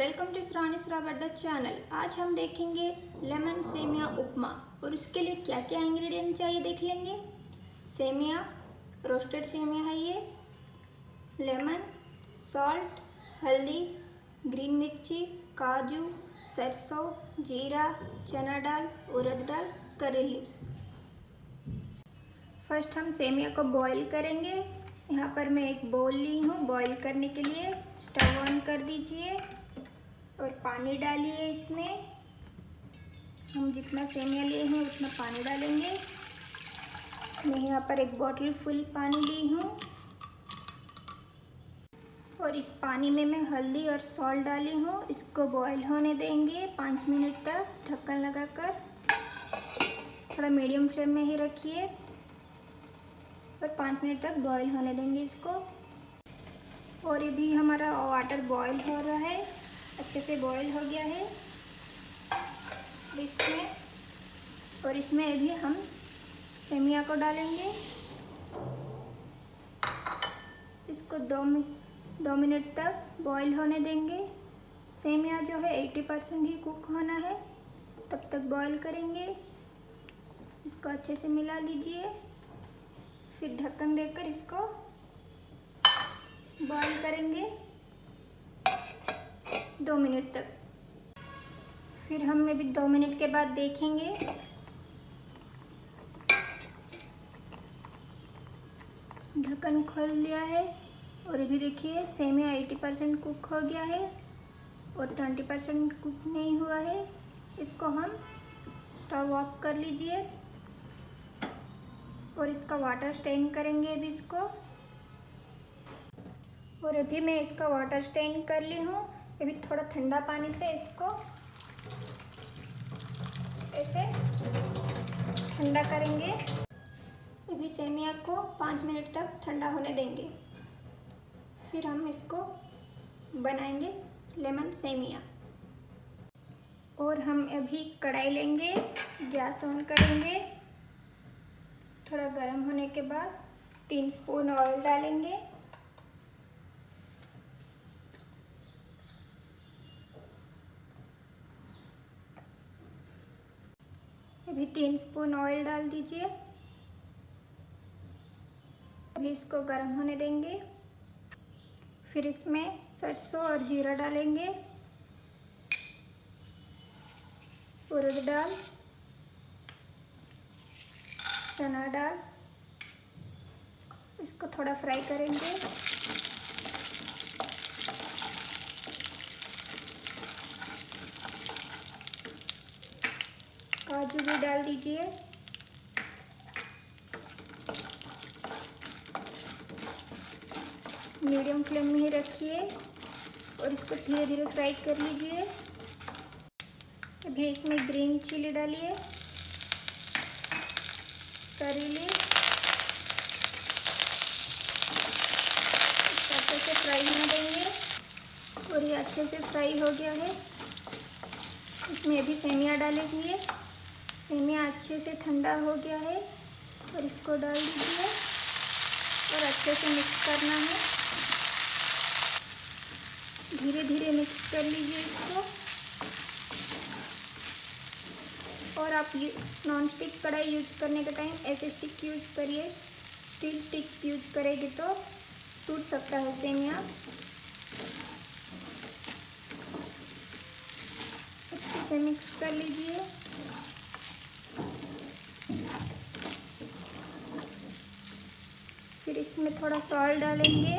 Welcome to Shravani श्रावड्डा channel. आज हम देखेंगे लेमन सेमिया उपमा और उसके लिए क्या क्या इंग्रेडिएंट चाहिए देख लेंगे। सेमिया, रोस्टेड सेमिया है ये, लेमन, सॉल्ट, हल्दी, ग्रीन मिर्ची, काजू, सरसों, जीरा, चना दाल उड़द दाल करी लीव्स। फ़र्स्ट हम सेमिया को बॉईल करेंगे। यहाँ पर मैं एक बोल ली हूँ। बॉईल करने के लिए स्टव ऑन कर दीजिए। और पानी डालिए इसमें। हम जितना सेमिया लिए हैं, उतना पानी डालेंगे। मैं यहाँ पर एक बॉटल फुल पानी ली हूँ। और इस पानी में मैं हल्दी और सॉल्ट डाली हूँ। इसको बॉईल होने देंगे पाँच मिनट तक ढक्कन लगाकर। थोड़ा मीडियम फ्लेम में ही रखिए। और पाँच मिनट तक बॉईल होने देंगे इसको। और ये भी हमारा वाटर बॉईल हो रहा है। अच्छे से बॉईल हो गया है। इसमें, और इसमें अभी हम सेमिया को डालेंगे। इसको दो दो मिनट तक बॉईल होने देंगे। सेमिया जो है एटी परसेंट ही कुक होना है। तब तक बॉईल करेंगे। इसको अच्छे से मिला लीजिए। फिर ढक्कन देकर इसको बॉईल करेंगे। दो मिनट तक। फिर हम अभी दो मिनट के बाद देखेंगे। ढक्कन खोल लिया है और अभी देखिए सेमिया एटी परसेंट कुक हो गया है और ट्वेंटी परसेंट कुक नहीं हुआ है। इसको हम स्टव ऑफ़ कर लीजिए और इसका वाटर स्टेन करेंगे अभी इसको। और अभी मैं इसका वाटर स्टेन कर ली हूँ। अभी थोड़ा ठंडा पानी से इसको ऐसे ठंडा करेंगे। अभी सेमिया को पाँच मिनट तक ठंडा होने देंगे। फिर हम इसको बनाएँगे लेमन सेमिया। और हम अभी कढ़ाई लेंगे, गैस ऑन करेंगे। थोड़ा गर्म होने के बाद तीन स्पून ऑयल डालेंगे। अभी तीन स्पून ऑयल डाल दीजिए। अभी इसको गर्म होने देंगे। फिर इसमें सरसों और जीरा डालेंगे। उड़द डाल चना डाल इसको थोड़ा फ्राई करेंगे। दीजिए। मीडियम फ्लेम में ही रखिए और इसको धीरे धीरे फ्राई कर लीजिए। अभी इसमें ग्रीन चिली डालिए। करी ली। अच्छे से फ्राई होने देंगे। और ये अच्छे से फ्राई हो गया है। इसमें अभी सेमिया डालेंगे सेमिया अच्छे से ठंडा हो गया है और इसको डाल दीजिए और अच्छे से मिक्स करना है। धीरे धीरे मिक्स कर लीजिए इसको। और आप नॉन स्टिक कढ़ाई यूज़ करने के टाइम ऐसे स्टिक यूज़ करिए। स्टील स्टिक यूज़ करेगी तो टूट सकता है सेमिया अच्छे से मिक्स कर लीजिए फिर इसमें थोड़ा सॉल्ट डालेंगे।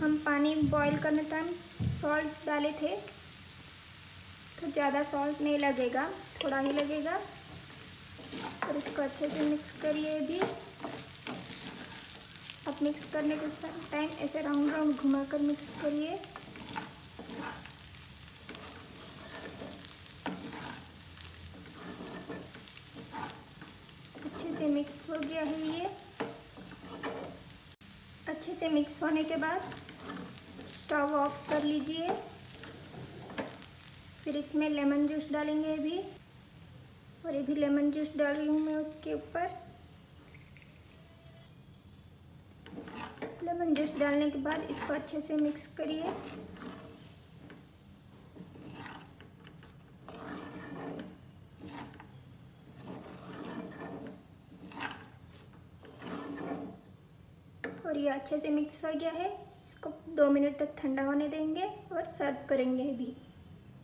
हम पानी बॉईल करने टाइम सॉल्ट डाले थे। तो ज़्यादा सॉल्ट नहीं लगेगा, थोड़ा ही लगेगा। और इसको अच्छे से मिक्स करिए अभी अब मिक्स करने के टाइम ऐसे राउंड राउंड घुमाकर मिक्स करिए। अच्छे से मिक्स हो गया है ये। से मिक्स होने के बाद स्टोव ऑफ़ कर लीजिए। फिर इसमें लेमन जूस डालेंगे अभी। और ये भी लेमन जूस डाल रही हूँ मैं उसके ऊपर। लेमन जूस डालने के बाद इसको अच्छे से मिक्स करिए। और ये अच्छे से मिक्स हो गया है। इसको दो मिनट तक ठंडा होने देंगे और सर्व करेंगे भी।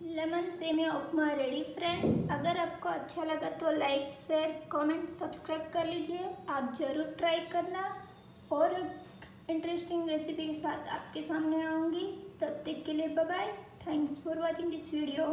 Lemon semiya upma ready friends अगर आपको अच्छा लगा तो लाइक शेयर कमेंट सब्सक्राइब कर लीजिए। आप ज़रूर ट्राई करना। और इंटरेस्टिंग रेसिपी के साथ आपके सामने आऊँगी। तब तक के लिए bye thanks for watching this video